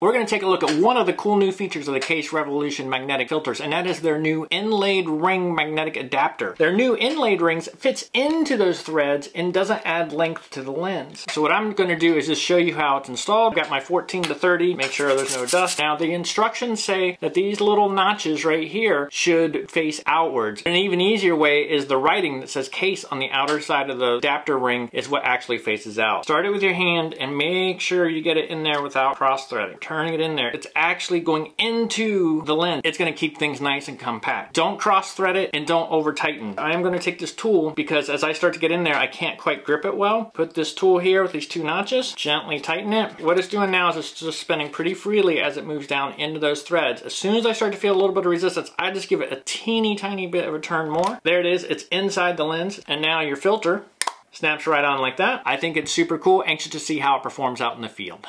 We're going to take a look at one of the cool new features of the Kase Revolution magnetic filters, and that is their new inlaid ring magnetic adapter. Their new inlaid rings fits into those threads and doesn't add length to the lens. So what I'm going to do is just show you how it's installed. I've got my 14 to 30, make sure there's no dust. Now the instructions say that these little notches right here should face outwards. An even easier way is the writing that says Kase on the outer side of the adapter ring is what actually faces out. Start it with your hand and make sure you get it in there without cross threading turning it in there, it's actually going into the lens. It's gonna keep things nice and compact. Don't cross thread it and don't over tighten. I am gonna take this tool because as I start to get in there, I can't quite grip it well. Put this tool here with these two notches, gently tighten it. What it's doing now is it's just spinning pretty freely as it moves down into those threads. As soon as I start to feel a little bit of resistance, I just give it a teeny tiny bit of a turn more. There it is, it's inside the lens. And now your filter snaps right on like that. I think it's super cool. Anxious to see how it performs out in the field.